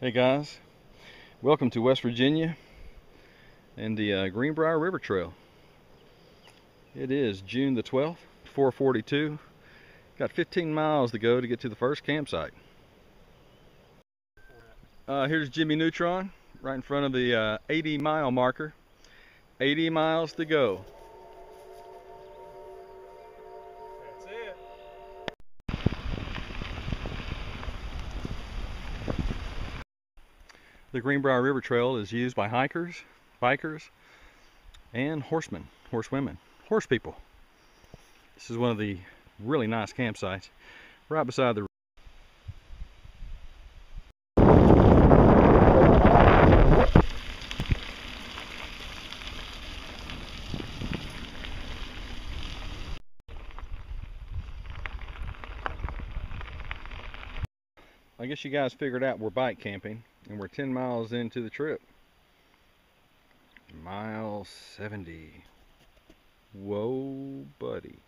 Hey guys, welcome to West Virginia and the uh, Greenbrier River Trail. It is June the 12th, 442. Got 15 miles to go to get to the first campsite. Uh, here's Jimmy Neutron right in front of the uh, 80 mile marker. 80 miles to go. The Greenbrier River Trail is used by hikers, bikers, and horsemen, horsewomen, horse people. This is one of the really nice campsites right beside the I guess you guys figured out we're bike camping and we're 10 miles into the trip. Mile 70. Whoa, buddy.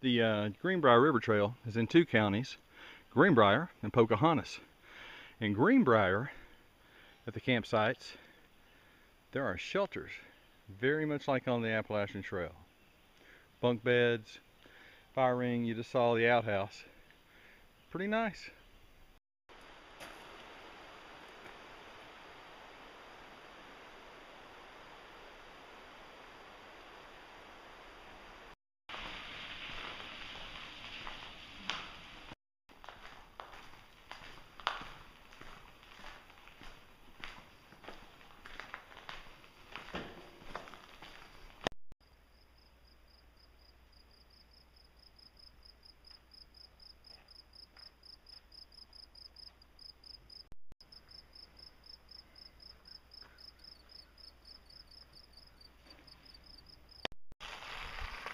The uh, Greenbrier River Trail is in two counties, Greenbrier and Pocahontas. In Greenbrier, at the campsites, there are shelters, very much like on the Appalachian Trail. Bunk beds, fire ring, you just saw the outhouse. Pretty nice.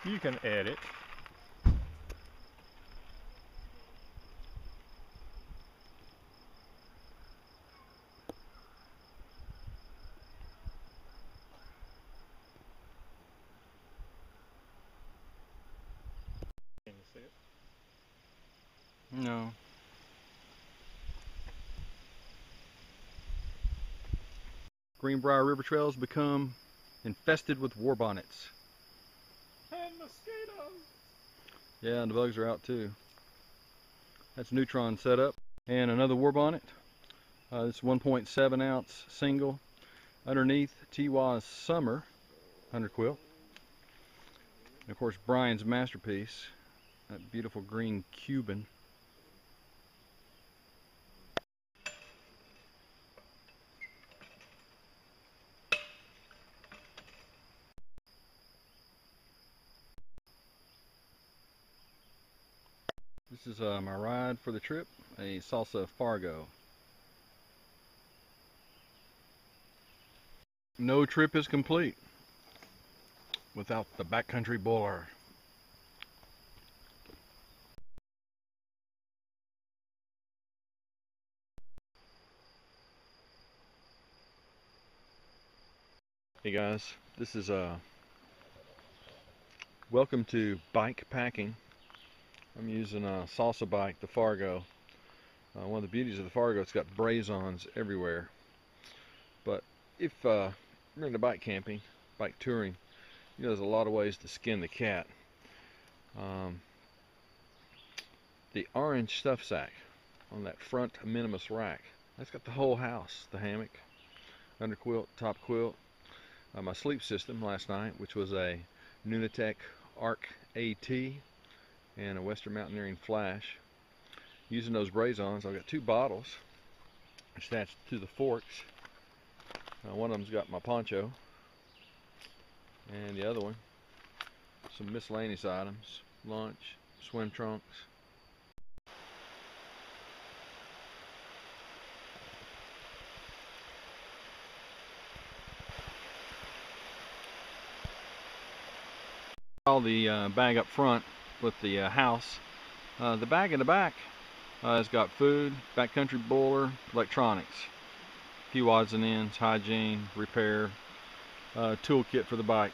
You can edit. Can you see it? No. Greenbrier River Trails become infested with war bonnets. And mosquitoes. Yeah, and the bugs are out too. That's Neutron setup. And another war bonnet. Uh, this 1.7 ounce single. Underneath Tiwa's Summer under quilt. And of course Brian's masterpiece. That beautiful green Cuben. This is uh, my ride for the trip, a Salsa Fargo. No trip is complete without the backcountry boiler. Hey guys, this is uh welcome to bike packing. I'm using a salsa bike, the Fargo. Uh, one of the beauties of the Fargo, it's got braze-ons everywhere. But if uh, you're into bike camping, bike touring, you know there's a lot of ways to skin the cat. Um, the orange stuff sack on that front minimus rack, that's got the whole house, the hammock, under quilt, top quilt. Uh, my sleep system last night, which was a Nunatak Arc AT and a Western Mountaineering Flash. Using those braze-ons, I've got two bottles attached to the forks. Uh, one of them's got my poncho, and the other one, some miscellaneous items, lunch, swim trunks. All the uh, bag up front with the uh, house. Uh, the bag in the back uh, has got food, backcountry boiler, electronics, a few odds and ends, hygiene, repair, uh, toolkit for the bike.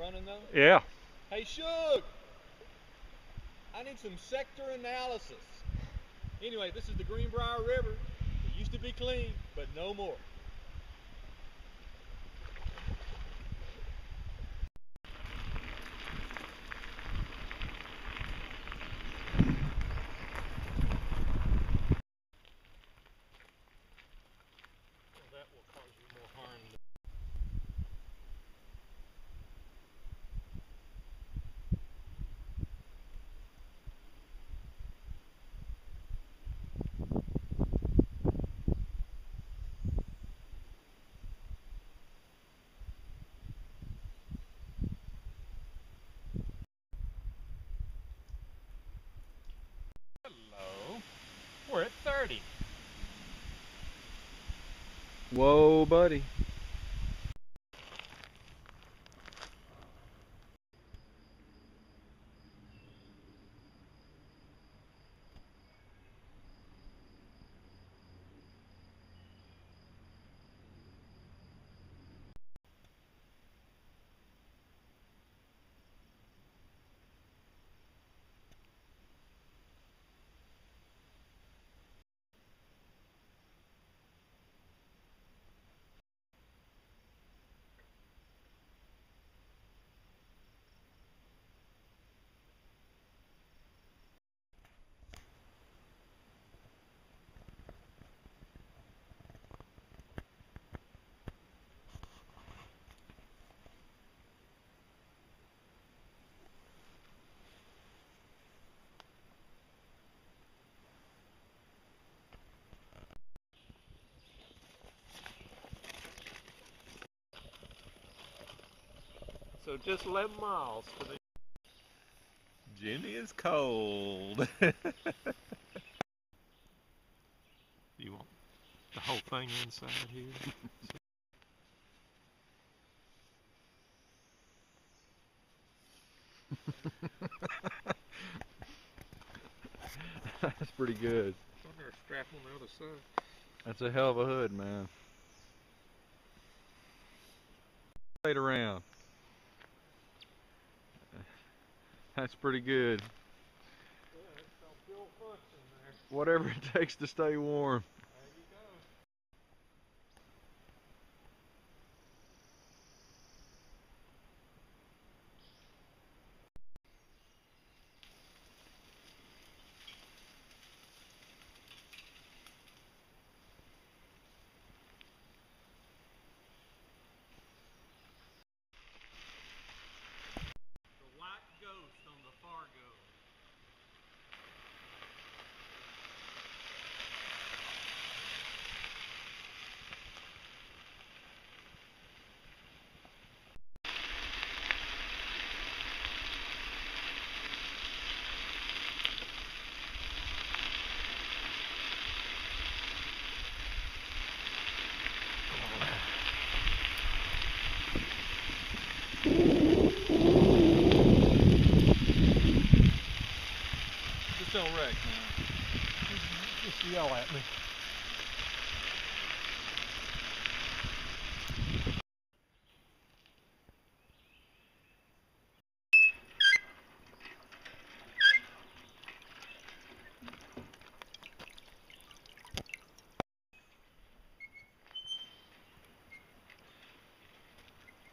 Running though? Yeah. Hey, Shug! I need some sector analysis. Anyway, this is the Greenbrier River. It used to be clean, but no more. that will cause you more harm. Hello. We're at 30. Whoa, buddy. So just 11 miles to the. Jimmy is cold. you want the whole thing inside here? That's pretty good. Strap on the other side. That's a hell of a hood, man. Straight around. That's pretty good. Yeah. Whatever it takes to stay warm. There you go. The white ghost on the Fargo. Just don't wreck, man. Just yell at me.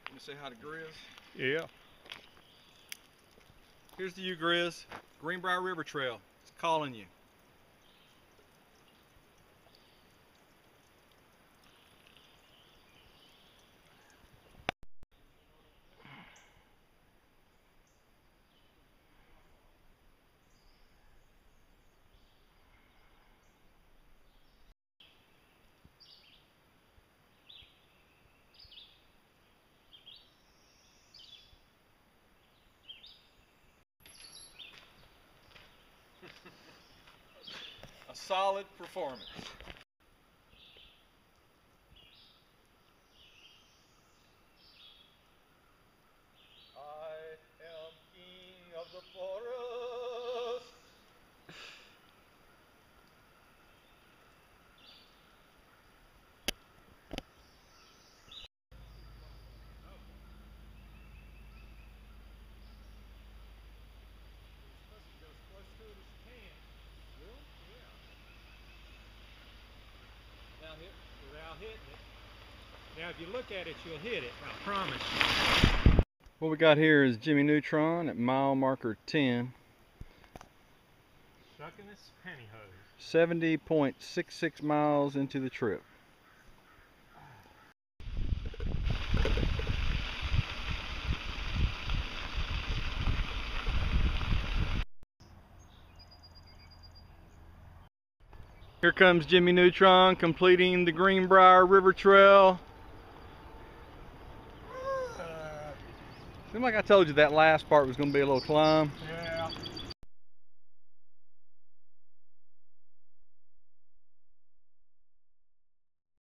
Let me say hi to Grizz. Yeah. Here's to you, Grizz. Greenbrier River Trail. It's calling you. Solid performance. I am king of the forest. hitting it. Now, if you look at it, you'll hit it. I promise. What we got here is Jimmy Neutron at mile marker 10, Sucking his pantyhose. 70.66 miles into the trip. Here comes Jimmy Neutron completing the Greenbrier River Trail. Seemed like I told you that last part was going to be a little climb. Yeah.